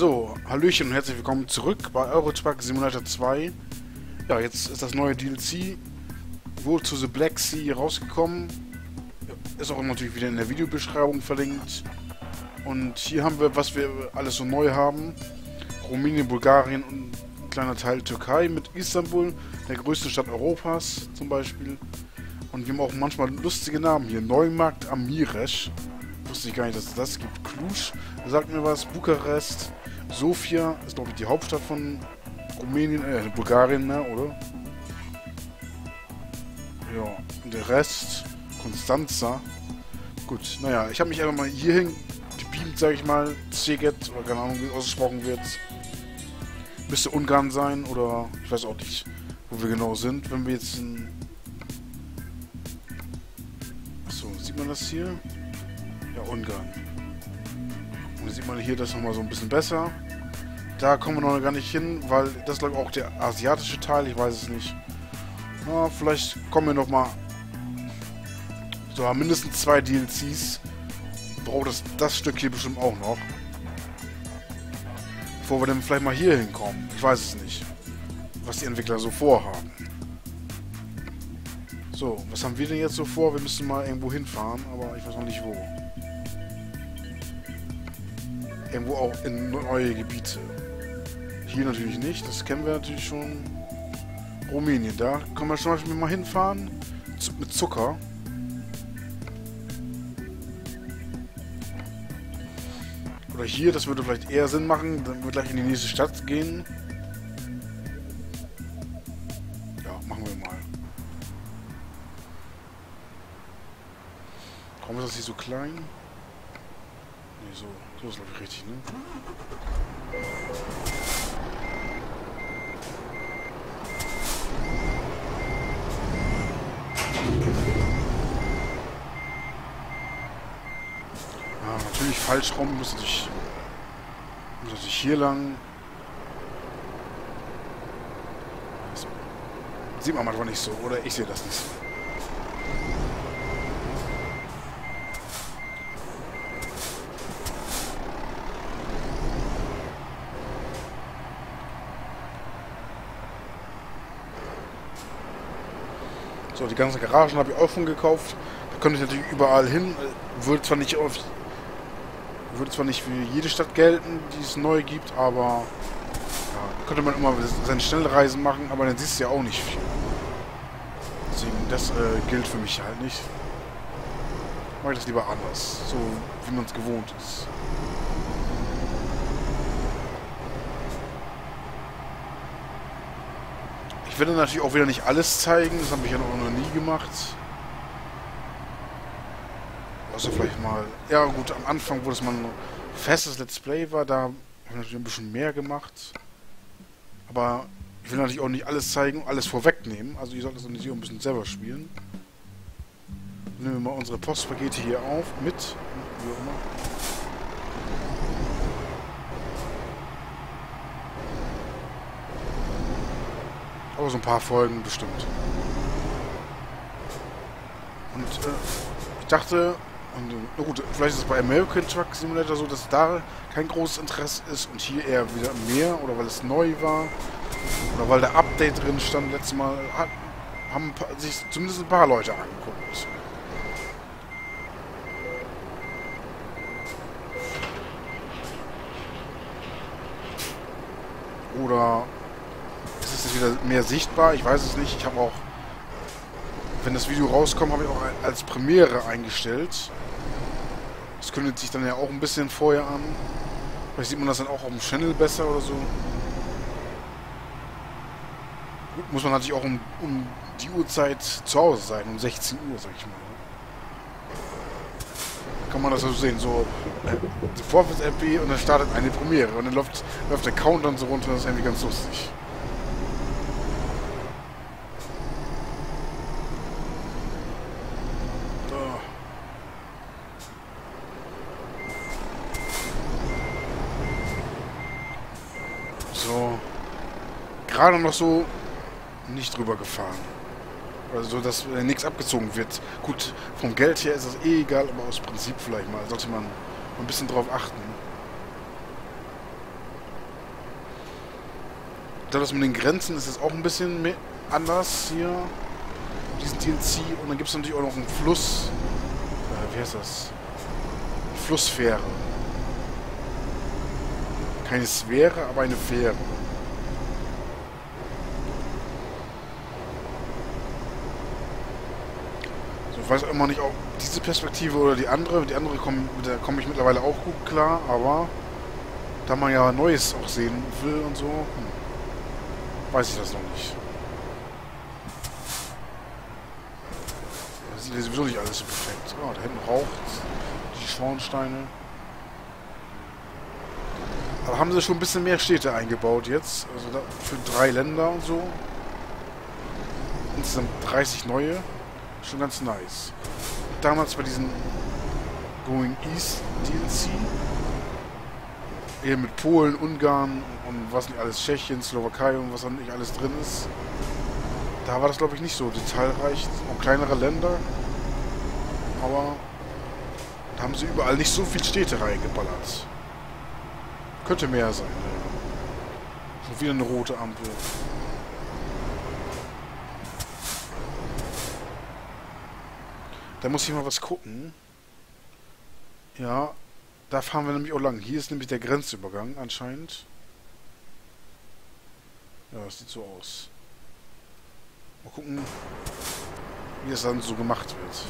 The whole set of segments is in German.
So, Hallöchen und herzlich willkommen zurück bei Eurotruck Simulator 2. Ja, jetzt ist das neue DLC Road to the Black Sea rausgekommen. Ist auch natürlich wieder in der Videobeschreibung verlinkt. Und hier haben wir, was wir alles so neu haben. Rumänien, Bulgarien und ein kleiner Teil Türkei mit Istanbul, der größten Stadt Europas zum Beispiel. Und wir haben auch manchmal lustige Namen hier. Neumarkt am Miresch. Wusste ich gar nicht, dass es das gibt. Cluj, sagt mir was. Bukarest. Sofia ist, glaube ich, die Hauptstadt von Rumänien, äh, Bulgarien, ne, oder? Ja, und der Rest, Konstanza. Gut, naja, ich habe mich einfach mal hierhin gebeamt, sage ich mal. Szeged, oder keine Ahnung, wie es ausgesprochen wird. Müsste Ungarn sein, oder ich weiß auch nicht, wo wir genau sind. Wenn wir jetzt in... Achso, sieht man das hier? Ja, Ungarn. Und dann sieht man hier das nochmal so ein bisschen besser. Da kommen wir noch gar nicht hin, weil das glaube ich auch der asiatische Teil, ich weiß es nicht. Na, vielleicht kommen wir nochmal. So, mindestens zwei DLCs. Braucht das, das Stück hier bestimmt auch noch. Bevor wir dann vielleicht mal hier hinkommen. Ich weiß es nicht. Was die Entwickler so vorhaben. So, was haben wir denn jetzt so vor? Wir müssen mal irgendwo hinfahren, aber ich weiß noch nicht wo. Irgendwo auch in neue Gebiete. Hier natürlich nicht, das kennen wir natürlich schon. Rumänien, da können wir zum Beispiel mal hinfahren. Mit Zucker. Oder hier, das würde vielleicht eher Sinn machen, dann wir gleich in die nächste Stadt gehen. Ja, machen wir mal. Warum ist das hier so klein? So. So ist glaube ich richtig, ne? Ah, natürlich falsch rum, muss natürlich, muss natürlich hier lang. Das sieht man manchmal nicht so, oder ich sehe das nicht so. Die ganzen Garagen habe ich auch schon gekauft. Da könnte ich natürlich überall hin. Würde zwar nicht auf, würde zwar nicht für jede Stadt gelten, die es neu gibt, aber ja, könnte man immer seine Schnellreisen machen, aber dann siehst du ja auch nicht viel. Deswegen, das äh, gilt für mich halt nicht. Mache ich das lieber anders, so wie man es gewohnt ist. Ich werde natürlich auch wieder nicht alles zeigen, das habe ich ja noch nie gemacht. Also vielleicht mal... Ja gut, am Anfang, wo das mal ein festes Let's Play war, da habe ich natürlich ein bisschen mehr gemacht. Aber ich will natürlich auch nicht alles zeigen und alles vorwegnehmen. Also ihr solltet das natürlich auch ein bisschen selber spielen. Nehmen wir mal unsere Postpakete hier auf, mit, wie auch immer. Aber so ein paar Folgen bestimmt. Und äh, ich dachte, und, na gut, vielleicht ist es bei American Truck Simulator so, dass da kein großes Interesse ist und hier eher wieder mehr oder weil es neu war oder weil der Update drin stand letztes Mal, hat, haben sich zumindest ein paar Leute angeguckt. Oder es wieder mehr sichtbar? Ich weiß es nicht. Ich habe auch, wenn das Video rauskommt, habe ich auch als Premiere eingestellt. Das kündigt sich dann ja auch ein bisschen vorher an. Vielleicht sieht man das dann auch auf dem Channel besser oder so. Muss man natürlich auch um, um die Uhrzeit zu Hause sein, um 16 Uhr, sag ich mal. Kann man das so sehen, so äh, sofort fürs MP und dann startet eine Premiere und dann läuft, läuft der Countdown so runter, das ist irgendwie ganz lustig. So. Gerade noch so nicht drüber gefahren. Also, dass äh, nichts abgezogen wird. Gut, vom Geld her ist das eh egal, aber aus Prinzip vielleicht mal. Sollte man ein bisschen drauf achten. Das mit den Grenzen ist jetzt auch ein bisschen anders hier. Diesen DLC. Und dann gibt es natürlich auch noch einen Fluss. Äh, wie heißt das? Flussfähre. Keine Sphäre, aber eine Fähre. Weiß immer nicht, ob diese Perspektive oder die andere. Die andere mit der komme ich mittlerweile auch gut klar, aber da man ja Neues auch sehen will und so, hm, weiß ich das noch nicht. Das sieht sowieso nicht alles so perfekt. Oh, da hinten raucht die Schornsteine. Aber haben sie schon ein bisschen mehr Städte eingebaut jetzt. Also für drei Länder und so. Insgesamt 30 neue. Schon ganz nice. Damals bei diesem Going East DLC. Hier mit Polen, Ungarn und was nicht alles, Tschechien, Slowakei und was dann nicht alles drin ist. Da war das glaube ich nicht so detailreich. Auch kleinere Länder. Aber da haben sie überall nicht so viel Städte reingeballert. Könnte mehr sein. Ja. Schon wieder eine rote Ampel. Da muss ich mal was gucken. Ja, da fahren wir nämlich auch lang. Hier ist nämlich der Grenzübergang anscheinend. Ja, das sieht so aus. Mal gucken, wie es dann so gemacht wird.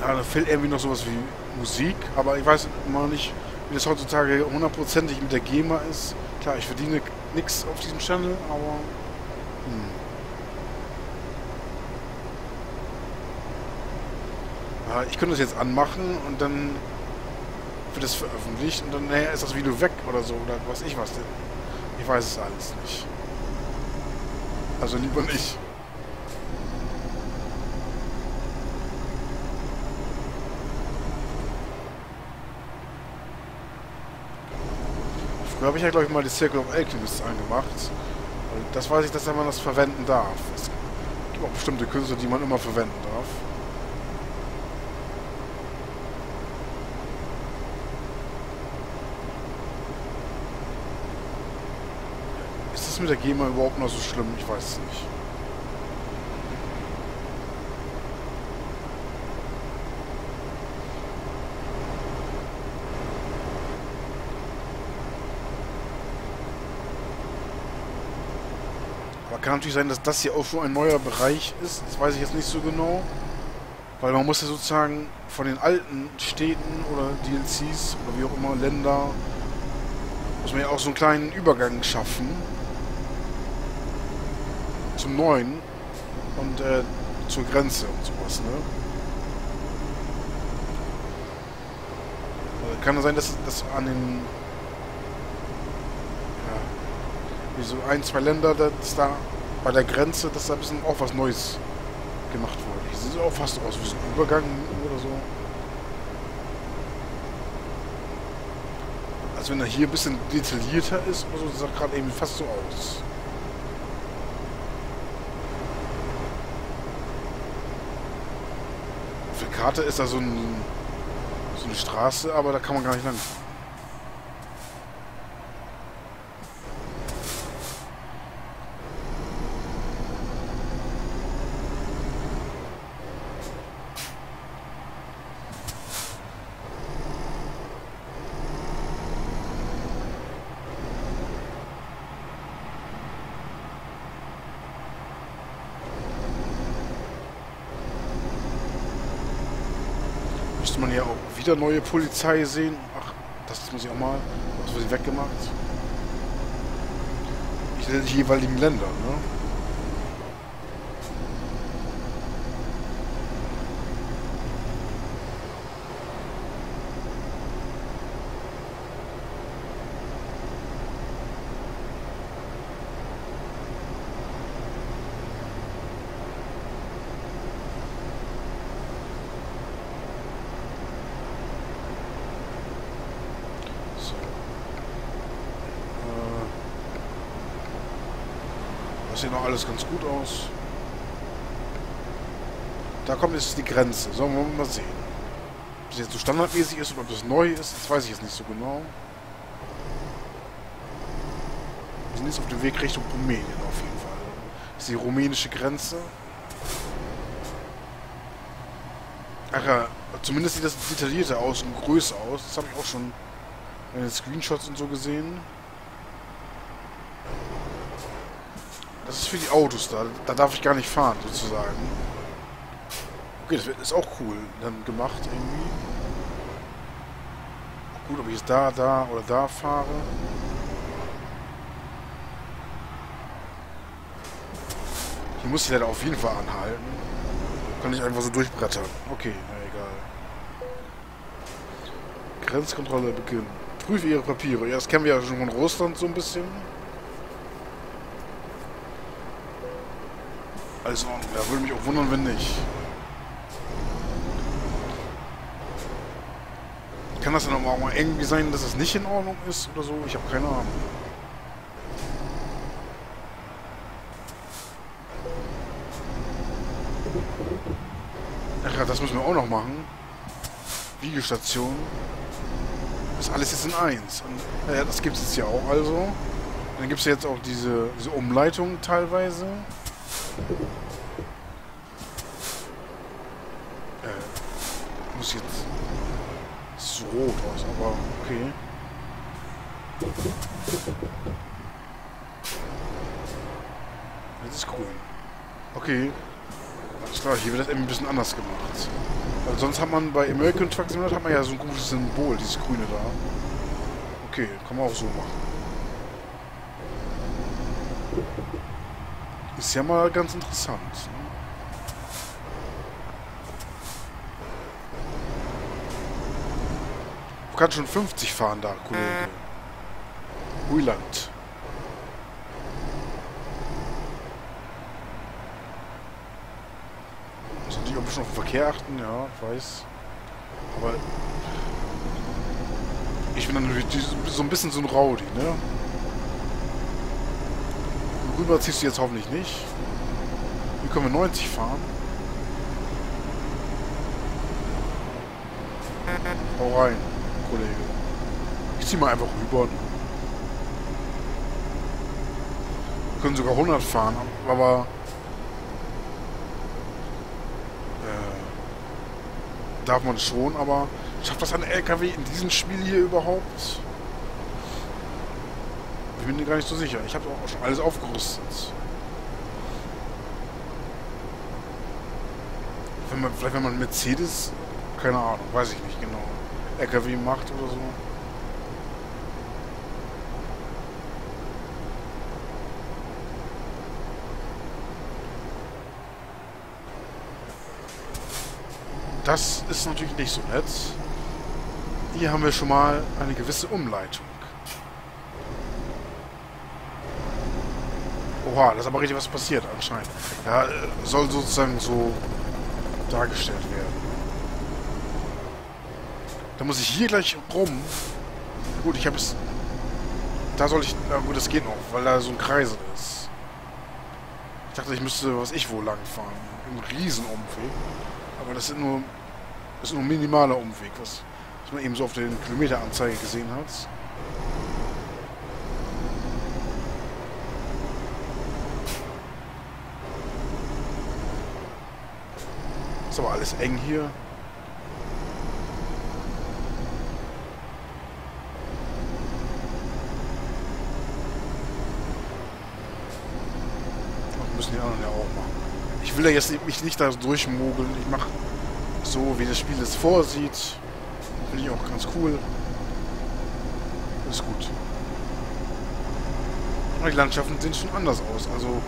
Ja, da fehlt irgendwie noch sowas wie Musik, aber ich weiß immer nicht, wie das heutzutage hundertprozentig mit der GEMA ist. Klar, ich verdiene nichts auf diesem Channel, aber... Hm. Ich könnte das jetzt anmachen und dann wird es veröffentlicht und dann naja, ist das Video weg oder so oder was ich was denn. Ich weiß es alles nicht. Also lieber nicht. Früher habe ich ja, glaube ich, mal die Circle of Alchemists angemacht. Und das weiß ich, dass man das verwenden darf. Es gibt auch bestimmte Künste, die man immer verwenden darf. Ist das mit der GEMA überhaupt noch so schlimm? Ich weiß es nicht. Kann natürlich sein, dass das hier auch schon ein neuer Bereich ist. Das weiß ich jetzt nicht so genau. Weil man muss ja sozusagen von den alten Städten oder DLCs oder wie auch immer, Länder, muss man ja auch so einen kleinen Übergang schaffen. Zum neuen und äh, zur Grenze und sowas, ne? Also kann sein, dass das an den ja, wie so ein, zwei Länder, dass da bei der Grenze, dass da ein bisschen auch was Neues gemacht wurde. Hier sieht auch fast aus wie so ein Übergang oder so. Als wenn er hier ein bisschen detaillierter ist oder so, das sah gerade eben fast so aus. Auf der Karte ist da so, ein, so eine Straße, aber da kann man gar nicht lang. Man ja auch wieder neue Polizei sehen. Ach, das muss ich auch mal. Was wird weggemacht? Ich sehe die jeweiligen Länder, ne? Sieht noch alles ganz gut aus. Da kommt jetzt die Grenze. Sollen wir mal sehen. Ob das jetzt so standardmäßig ist oder ob das neu ist, das weiß ich jetzt nicht so genau. Wir sind jetzt auf dem Weg Richtung Rumänien auf jeden Fall. Das ist die rumänische Grenze. Ach ja, zumindest sieht das detaillierter aus und größer aus. Das habe ich auch schon in den Screenshots und so gesehen. Das ist für die Autos da. Da darf ich gar nicht fahren, sozusagen. Okay, das ist auch cool dann gemacht irgendwie. Gut, ob ich jetzt da, da oder da fahre. Hier muss ich leider auf jeden Fall anhalten. Kann ich einfach so durchbrettern. Okay, na egal. Grenzkontrolle beginnen. Prüfe Ihre Papiere. Ja, das kennen wir ja schon von Russland so ein bisschen. Alles in Ordnung. Ja, würde mich auch wundern, wenn nicht. Kann das dann auch mal irgendwie sein, dass es nicht in Ordnung ist oder so? Ich habe keine Ahnung. Ach ja, das müssen wir auch noch machen. Wiegestation. Das ist alles jetzt in eins. Und, ja, das gibt es jetzt ja auch also. Dann gibt es jetzt auch diese, diese Umleitung teilweise. Äh, muss jetzt... Das sieht rot aus, aber okay. Jetzt ist grün. Okay. Alles klar, hier wird das eben ein bisschen anders gemacht. Weil sonst hat man bei American Truck Simulator hat man ja so ein gutes Symbol, dieses grüne da. Okay, kann man auch so machen. Ist ja mal ganz interessant. Ne? Du kannst schon 50 fahren da, Kollege. Huiland. Muss natürlich auch ein bisschen auf den Verkehr achten, ja, ich weiß. Aber ich bin dann so ein bisschen so ein Rowdy, ne? Rüber ziehst du jetzt hoffentlich nicht. Hier können wir 90 fahren. Hau rein, Kollege. Ich zieh mal einfach rüber. Wir können sogar 100 fahren, aber... darf man schon, aber... Schafft das ein LKW in diesem Spiel hier überhaupt? Ich bin mir gar nicht so sicher. Ich habe auch schon alles aufgerüstet. Wenn man, vielleicht wenn man Mercedes, keine Ahnung, weiß ich nicht genau, LKW macht oder so. Das ist natürlich nicht so nett. Hier haben wir schon mal eine gewisse Umleitung. Oha, da ist aber richtig was passiert anscheinend. Ja, soll sozusagen so dargestellt werden. Da muss ich hier gleich rum. Gut, ich habe es... Da soll ich... Na gut, das geht noch, weil da so ein Kreisel ist. Ich dachte, ich müsste, was ich wohl lang fahren. Ein Riesenumweg. Aber das sind nur... Das ist nur ein minimaler Umweg, was, was man eben so auf den Kilometeranzeige gesehen hat. Ist aber alles eng hier. Das müssen die anderen ja auch machen. Ich will ja jetzt mich nicht da durchmogeln. Ich mache so, wie das Spiel es vorsieht. Finde ich auch ganz cool. Ist gut. Aber die Landschaften sehen schon anders aus. Also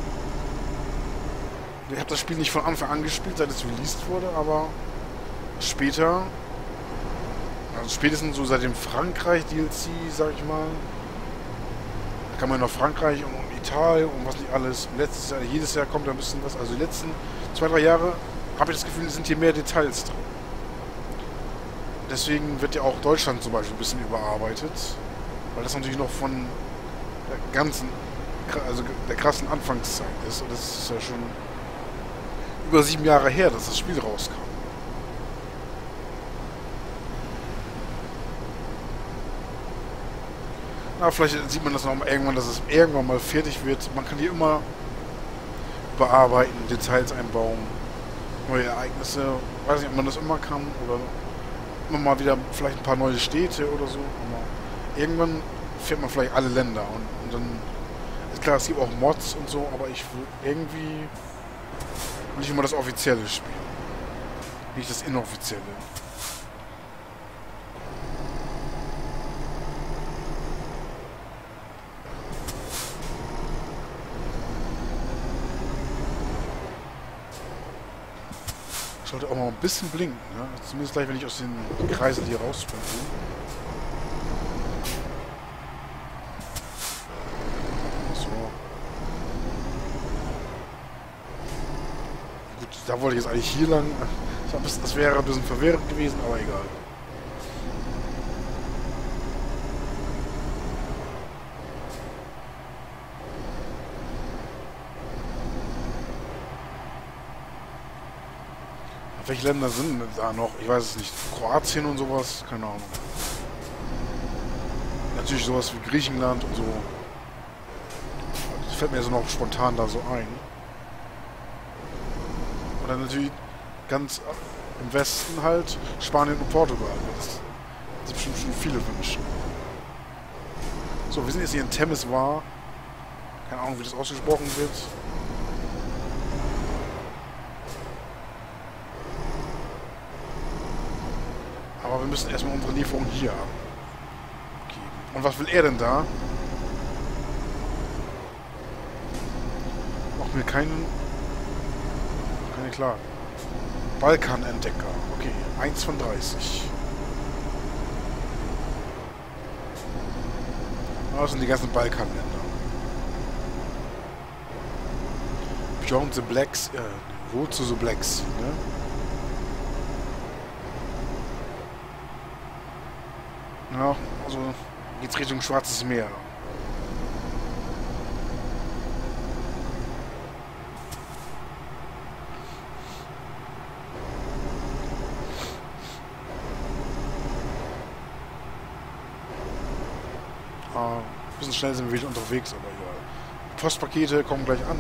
ich habe das Spiel nicht von Anfang an gespielt, seit es released wurde, aber später, also spätestens so seit dem Frankreich-DLC, sag ich mal, kann man nach Frankreich und, Italien und was nicht alles. Letztes Jahr, jedes Jahr kommt da ein bisschen was. Also die letzten zwei, drei Jahre habe ich das Gefühl, sind hier mehr Details drin. Deswegen wird ja auch Deutschland zum Beispiel ein bisschen überarbeitet, weil das natürlich noch von der ganzen also der krassen Anfangszeit ist. Und das ist ja schon über sieben Jahre her, dass das Spiel rauskam. Na, vielleicht sieht man das noch irgendwann, dass es irgendwann mal fertig wird. Man kann hier immer bearbeiten, Details einbauen, neue Ereignisse. Weiß nicht, ob man das immer kann oder immer mal wieder vielleicht ein paar neue Städte oder so. Aber irgendwann fährt man vielleicht alle Länder und, und dann ist klar, es gibt auch Mods und so, aber ich will irgendwie nicht immer das offizielle spielen. Nicht das inoffizielle. Sollte auch mal ein bisschen blinken, ne? Zumindest gleich, wenn ich aus den Kreisen hier rausspringe. So. Gut, da wollte ich jetzt eigentlich hier lang. Glaube, das wäre ein bisschen verwirrend gewesen, aber egal. Welche Länder sind da noch? Ich weiß es nicht. Kroatien und sowas? Keine Ahnung. Natürlich sowas wie Griechenland und so. Das fällt mir so noch spontan da so ein. Und dann natürlich ganz im Westen halt Spanien und Portugal. Das sind bestimmt schon viele wünschen. So, wir sind jetzt hier in Temis war. Keine Ahnung, wie das ausgesprochen wird. Müssen erstmal unsere Lieferung hier abgeben. Und was will er denn da? Macht mir keinen... Keine klar. Balkanentdecker. Okay, 1 von 30. Das sind die ganzen Balkanländer. Beyond the Blacks, äh, Road to the Blacks, ne? Ja, also geht's Richtung Schwarzes Meer. Ah, ein bisschen schnell sind wir wieder unterwegs, aber ja. Postpakete kommen gleich an.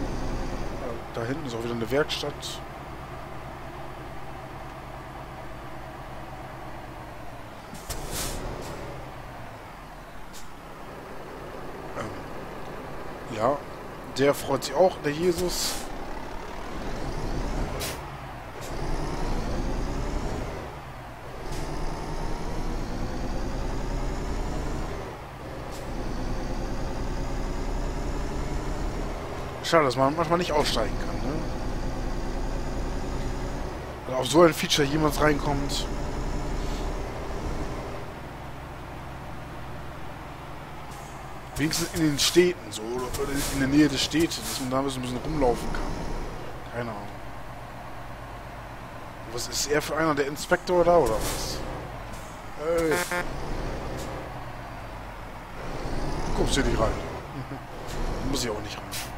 Da hinten ist auch wieder eine Werkstatt. Ja, der freut sich auch, der Jesus. Schade, dass man manchmal nicht aussteigen kann, ne? Wenn auf so ein Feature jemals reinkommt. Wenigstens in den Städten, so, oder in der Nähe des Städtes, dass man da ein bisschen rumlaufen kann. Keine Ahnung. Was ist er für einer, der Inspektor da, oder was? Ey. Du kommst hier nicht rein. Muss ich auch nicht rein.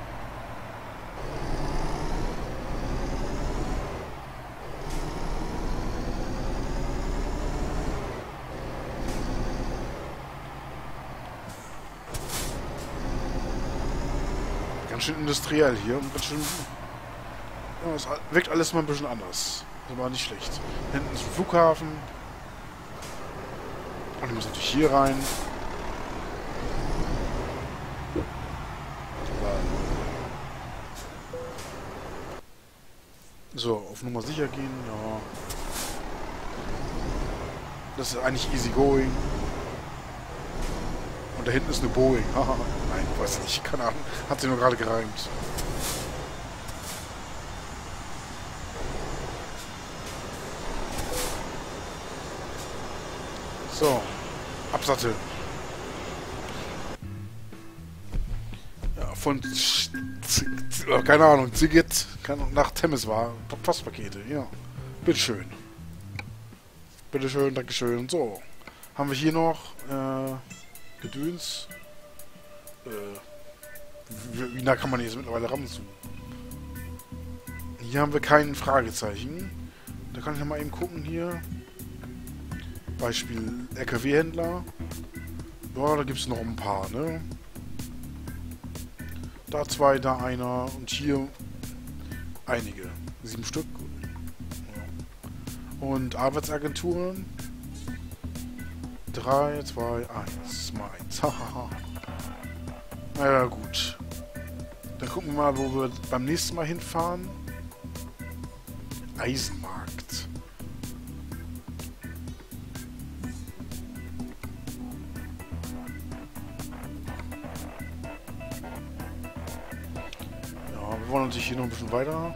Ganz schön industriell hier und ganz schön... Ja, es wirkt alles mal ein bisschen anders. Das war nicht schlecht. Hinten ist ein Flughafen. Und ich muss natürlich hier rein. So, auf Nummer sicher gehen, ja. Das ist eigentlich easy going. Und da hinten ist eine Boeing. Nein, weiß nicht. Keine Ahnung. Hat sie nur gerade gereimt. So. Absattel. Ja, von... keine Ahnung. Ziget nach Temmes war. Postpakete. Ja. Bitteschön. Bitteschön, Dankeschön. So. Haben wir hier noch... Äh, Gedöns. Äh, Wie, wie nah kann man jetzt mittlerweile ranzoomen? Hier haben wir kein Fragezeichen. Da kann ich mal eben gucken hier. Beispiel LKW-Händler. Ja, da gibt es noch ein paar, ne? Da zwei, da einer und hier einige. Sieben Stück. Und Arbeitsagenturen. 3, 2, 1. Mal 1. naja, gut. Dann gucken wir mal, wo wir beim nächsten Mal hinfahren. Eisenmarkt. Ja, wir wollen natürlich hier noch ein bisschen weiter.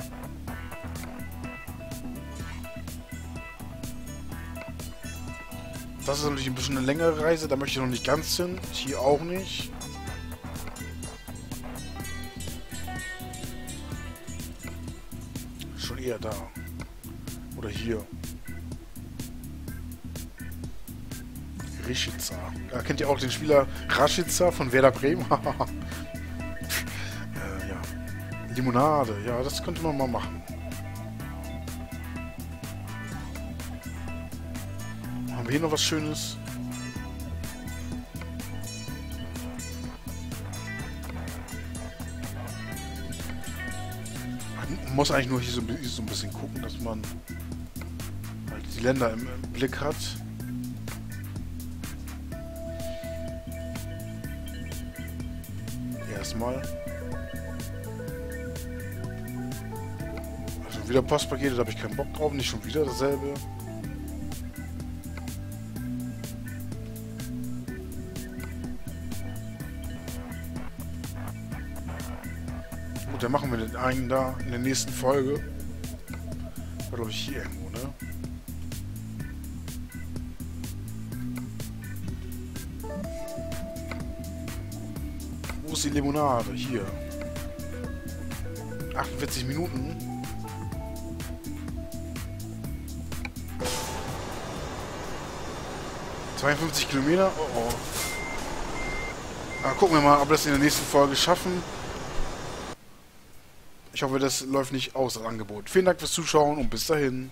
Das ist natürlich ein bisschen eine längere Reise, da möchte ich noch nicht ganz hin. Hier auch nicht. Schon eher da. Oder hier. Rischitza. Da kennt ihr auch den Spieler Raschitza von Werder Bremen? äh, ja. Limonade. Ja, das könnte man mal machen. Hier noch was Schönes? Man muss eigentlich nur hier so, so ein bisschen gucken, dass man halt die Länder im, im Blick hat. Erstmal. Also wieder Postpakete, da habe ich keinen Bock drauf. Nicht schon wieder dasselbe. Gut, dann machen wir den einen da in der nächsten Folge. War glaube ich hier irgendwo, ne? Wo ist die Limonade? Hier. 48 Minuten. ...52 Kilometer? Oh oh. Ah, gucken wir mal, ob wir das in der nächsten Folge schaffen. Ich hoffe, das läuft nicht aus, das Angebot. Vielen Dank fürs Zuschauen und bis dahin.